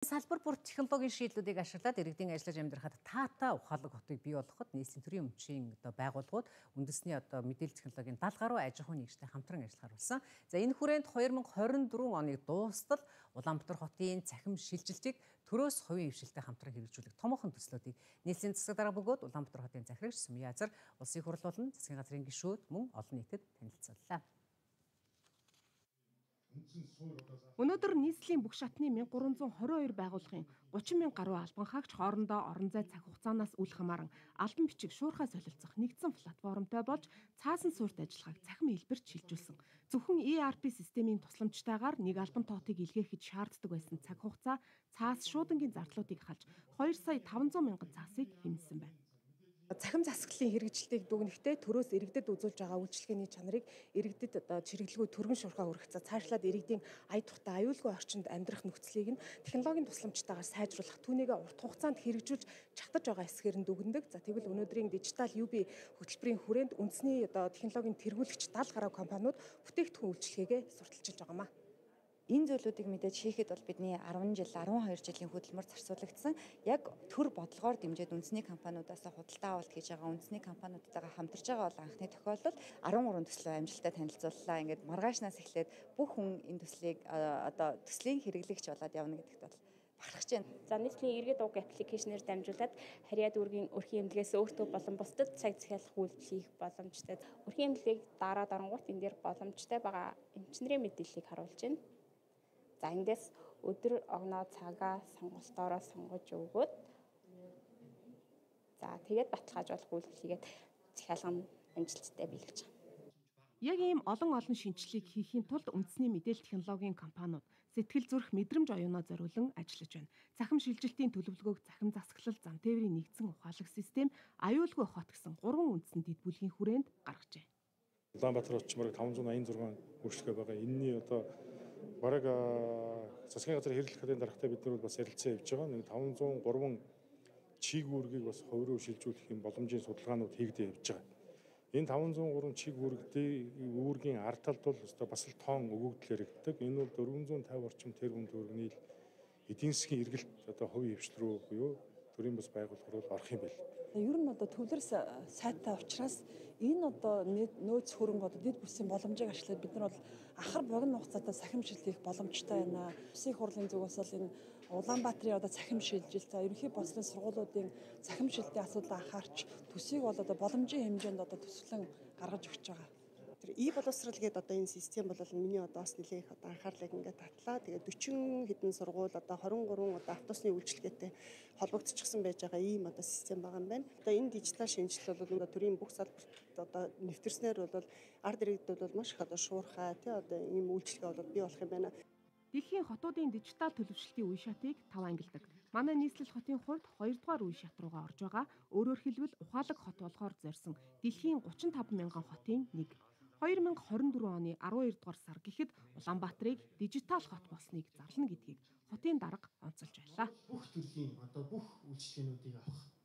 Салбар бүр технологийн шийдлүүдийг ашиглаад иргэдийн ажиллаж амьдрахад таатай ухаалаг хотыг бий болгоход нийслэлийн төрийн өмчийн одоо байгууллагууд үндэсний одоо мэдээлэл технологийн 70 гаруй аж ахуйн нэгжтэй хамтран ажиллахаар болсон. За энэ хүрээнд 2024 оны дуустал Улаанбаатар хотын цахим шилжилтийг төрөөс хувийн хвшилтэд хамтран хэрэгжүүлэх томоохон төслүүдийг нийслэлийн засаг дарга бөгөөд Улаанбаатар хотын захирагч Сүмья Азар улсын хурл болон засгийн газрын гишүүд мөн олон нийтэд танилцууллаа. Өнөөдөр нийслэлийн бүх шатны 1322 байгууллагын 30 мянга гаруй албан хаагч хоорондоо орон зай цаг хугацаанаас үл хамааран албан бичиг шуурхай солилцох нэгдсэн платформтой болж цаасан суурьт ажиллагааг цахим хэлбэрт шилжүүлсэн. Зөвхөн ERP системийн тусламжтайгаар нэг албан тоотыг илгээхэд шаарддаг байсан цаг хугацаа цаас шуудангийн зардлуудыг халж 2 сая 500 мянган цаасыг хэмнэсэн байна цахим засаглалын хэрэгжилтийг дүгнэхдээ төрөөс иргэдэд үзүүлж байгаа үйлчлэгээний чанарыг иргэдэд одоо чирэглэгүй төргөн шуурхаа хүргэцээ цаашлаад иргэдийн ая тухтай аюулгүй орчинд амьдрах нөхцөлийг нь технологийн тусламжтайгаар сайжруулах түүнийгээ урт хугацаанд хэрэгжүүлж чадаж байгаа эсгээр нь дүгнэдэг. За тэгвэл өнөөдрийн дижитал UB хөтөлбөрийн хүрээнд үндэсний одоо технологийн тэргүүлэгч 70 гаруй компаниуд бүтээгдэхүүн үйлчлэгээгээ сурталчилж байгаамаа. Энэ зүйлүүдийг мэдээж хийхэд бол бидний 10 жил 12 жилийн хөдөлмөр зарцуулагдсан. Яг төр бодлогоор дэмжиж үндэсний компаниудаас худалдаа авалт хийж байгаа үндэсний компаниудтайгаа хамтарч байгаа бол анхны тохиолдол 13 төслөө амжилттай танилцууллаа. Ингээд маргаашнаас эхлээд бүх хүн энэ төслийг одоо төслийн хэрэглэгч болоод явна гэдэгт бол бахархаж байна. За нийслэлийн иргэд уг аппликейшнээр дамжуулаад харьяа дүүргийн өрхийн эмнэлгээс өөртөө болон бусдад цаг захиалах үйлдэл хийх боломжтой. Өрхийн эмнэлгийг дараад оронгууд энэ дээр боломжтой байгаа эмчнэрийн мэдээллийг харуулж байна. За эндээс өдөр огноо цагаа сонголтоороо сонгож өгөөд за тэгээд баталгаажуулах үйлдэл хийгээд нь амжилттай биелгэж байгаа. Яг ийм олон олон шинжилгээг хийхийн тулд үндэсний мэдээлэл технологийн компаниуд сэтгэл зүрх мэдрэмж оюунаа зориулан ажиллаж байна. Цахим шилжилтийн төлөвлөгөөг цахим засаглал зам тээврийн нэгдсэн ухаалаг систем аюулгүй хот гэсэн гурван үндсэн дэд бүлгийн хүрээнд гаргажээ. Улаанбаатар хотчморог 586 үйлчлэгээ байгаа. Энэний одоо бараг засгийн газар хэрэглэх дарагтай бид нар бас ярилцсан явж байгаа. Нэг 503 чиг үүргийг бас хувь руу шилжүүлэх юм боломжийн судалгаанууд хийгдэж явж байгаа. Энэ 503 чиг үүрэгдээ үүргийн ард талд бол өстой бас л тоон өгөгдөл яригддаг. Энэ бол 450 орчим тэрбум төгрөгийн эдийн засгийн эргэлт одоо хувийн хвшил рүү буюу төрийн бас байгууллага руу орох юм байна. Ер нь одоо төвлөр сайтай учраас энэ одоо нөөц хөрөнгө одоо дэд бүсийн боломжийг ашиглаад бид нар бол ахар богино хугацаатай цахим шилжих боломжтой байна. Улсын хурлын зүгээс бол энэ Улаанбаатарын одоо цахим шилжилт, за ерөнхий боловсролын сургуулиудын цахим шилжилтийн асуудал анхаарч төсвийг бол одоо боломжийн хэмжээнд одоо төсвлэн гаргаж өгч байгаа тэр и боловсрал гэдэг одоо энэ систем бол миний одоо бас нэлээх одоо анхаарлыг ингээд татлаа. Тэгээд 40 хэдэн сургууль одоо 23 одоо автобусны үйлчилгээтэй холбогдчихсан байж байгаа ийм одоо систем байгаа юм байна. Одоо энэ дижитал шинжилэл бол одоо төрийн бүх салбарт одоо нэвтэрснээр бол ард иргэдэд бол маш их одоо шуурхай тий одоо ийм үйлчилгээ бол бий болох юм байна. Дэлхийн хотуудын дижитал төлөвшлтийн үе шатыг тав ангилдаг. Манай нийслэл хотын хувьд 2 дугаар үе шат руугаа орж байгаа. Өөрөөр хэлбэл ухаалаг хот болохоор зорьсон дэлхийн 35 мянган хотын нэг. 2024 оны 12 дугаар сар гэхэд Улаанбаатарыг дижитал хот болсныг зарлана гэдгийг хотын дарга онцолж байлаа. Бүх төрлийн одоо бүх үйлчлэгээнүүдийг авах